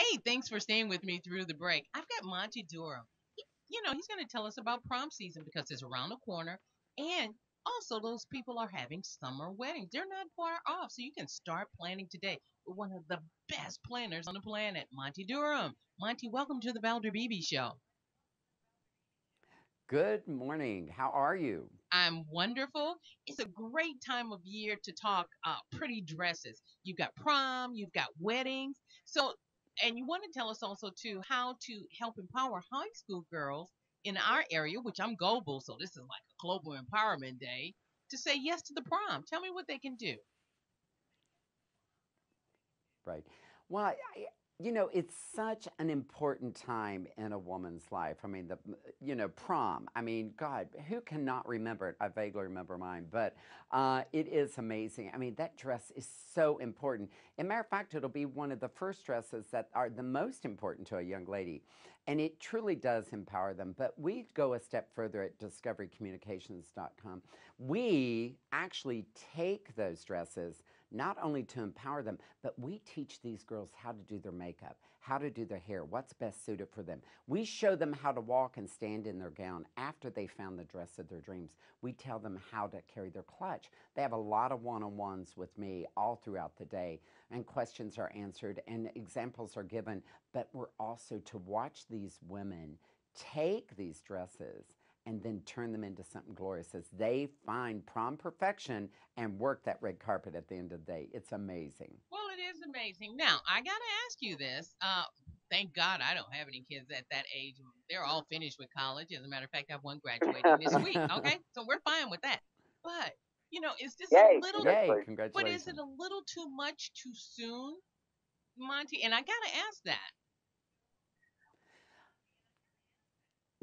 Hey, thanks for staying with me through the break. I've got Monty Durham. He- you know, he's going to tell us about prom season because it's around the corner. And also, those people are having summer weddings. They're not far off, so you can start planning today with one of the best planners on the planet, Monty Durham. Monty, welcome to the Valder Beebe Show. Good morning. How are you? I'm wonderful. It's a great time of year to talk uh, pretty dresses. You've got prom, you've got weddings. So, and you want to tell us also too how to help empower high school girls in our area, which I'm global, so this is like a global empowerment day, to say yes to the prom. Tell me what they can do. Right. Well, I, you know, it's such an important time in a woman's life. I mean, the, you know, prom. I mean, God, who cannot remember it? I vaguely remember mine, but uh, it is amazing. I mean, that dress is so important. As a matter of fact, it'll be one of the first dresses that are the most important to a young lady. And it truly does empower them. But we go a step further at discoverycommunications.com. We actually take those dresses not only to empower them, but we teach these girls how to do their makeup, how to do their hair, what's best suited for them. We show them how to walk and stand in their gown after they found the dress of their dreams. We tell them how to carry their clutch. They have a lot of one on ones with me all throughout the day, and questions are answered and examples are given. But we're also to watch these women take these dresses and then turn them into something glorious as they find prom perfection and work that red carpet at the end of the day. It's amazing. Well, it is amazing. Now, I got to ask you this. Uh, thank God I don't have any kids at that age. They're all finished with college. As a matter of fact, I have one graduating this week. Okay, so we're fine with that. But you know, is this Yay, a little? Yay, congratulations. But is it a little too much too soon, Monty? And I got to ask that.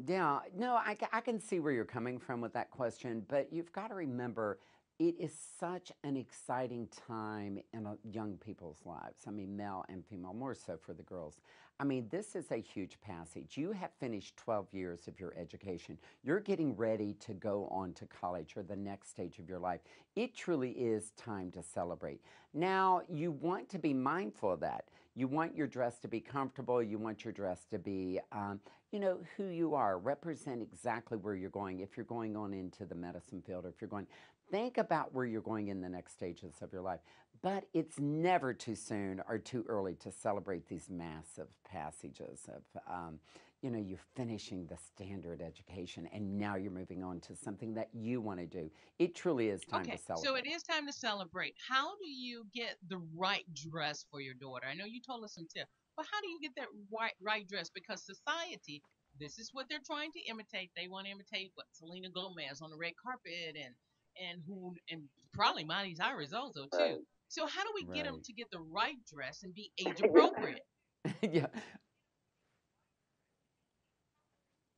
Yeah, no, I, I can see where you're coming from with that question, but you've got to remember it is such an exciting time in young people's lives. I mean, male and female, more so for the girls. I mean, this is a huge passage. You have finished 12 years of your education. You're getting ready to go on to college or the next stage of your life. It truly is time to celebrate. Now, you want to be mindful of that. You want your dress to be comfortable. You want your dress to be um, you know, who you are, represent exactly where you're going. If you're going on into the medicine field or if you're going, think about where you're going in the next stages of your life. But it's never too soon or too early to celebrate these massive passages of, um, you know, you're finishing the standard education and now you're moving on to something that you want to do. It truly is time Okay, to celebrate. so it is time to celebrate. How do you get the right dress for your daughter? I know you told us some tips, but how do you get that right right dress? Because society, this is what they're trying to imitate. They want to imitate what Selena Gomez on the red carpet and and who and probably Miley Cyrus also too. Right. So how do we get them to get the right dress and be age appropriate? yeah.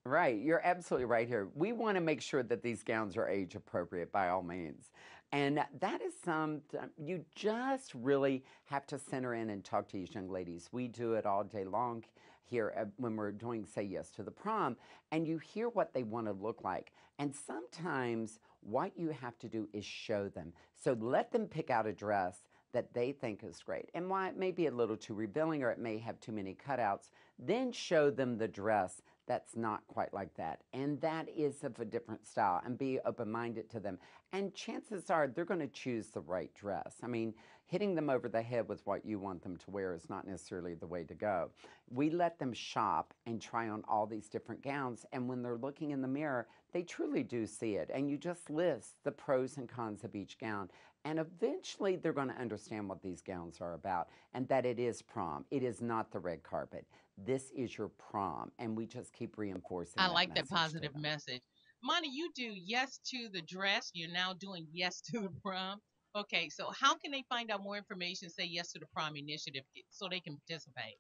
Right, you're absolutely right here. We want to make sure that these gowns are age appropriate by all means. And that is some, you just really have to center in and talk to these young ladies. We do it all day long here when we're doing Say Yes to the Prom, and you hear what they want to look like. And sometimes what you have to do is show them. So let them pick out a dress that they think is great. And why it may be a little too revealing or it may have too many cutouts, then show them the dress that's not quite like that. And that is of a different style and be open minded to them. And chances are they're going to choose the right dress. I mean, hitting them over the head with what you want them to wear is not necessarily the way to go. We let them shop and try on all these different gowns. And when they're looking in the mirror, they truly do see it. And you just list the pros and cons of each gown. And eventually they're going to understand what these gowns are about and that it is prom. It is not the red carpet. This is your prom. And we just keep reinforcing I like that positive message. Monty, you do yes to the dress. You're now doing yes to the prom. Okay, so how can they find out more information? Say yes to the prom initiative so they can participate.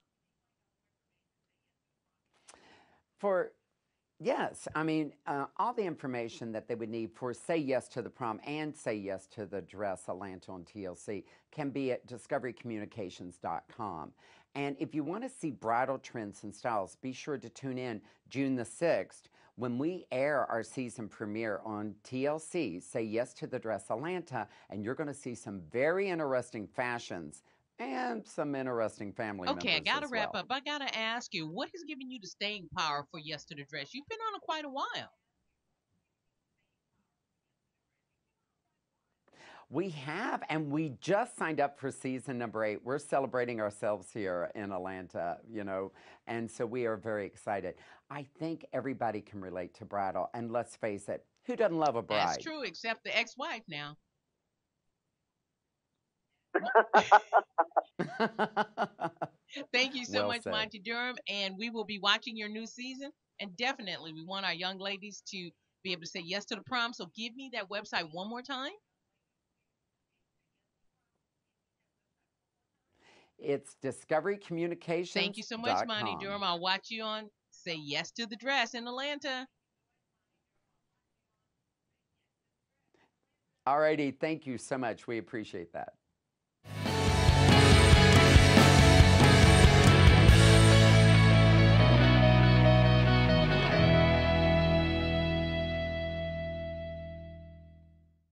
For yes, I mean uh, all the information that they would need for say yes to the prom and say yes to the dress Atlanta on TLC can be at discoverycommunications.com. And if you want to see bridal trends and styles, be sure to tune in June the 6th when we air our season premiere on TLC, Say Yes to the Dress Atlanta, and you're going to see some very interesting fashions and some interesting family Okay, I gotta wrap well. up. I gotta ask you, what has given you the staying power for Yes to the Dress? You've been on it quite a while. We have, and we just signed up for season number eight. We're celebrating ourselves here in Atlanta, you know, and so we are very excited. I think everybody can relate to bridal, and let's face it, who doesn't love a bride? That's true, except the ex-wife now. Thank you so well much, said. Monty Durham, and we will be watching your new season. And definitely, we want our young ladies to be able to say yes to the prom. So give me that website one more time. It's Discovery Communications. Thank you so much, Monty Durham. I'll watch you on Say Yes to the Dress in Atlanta. All righty. thank you so much. We appreciate that.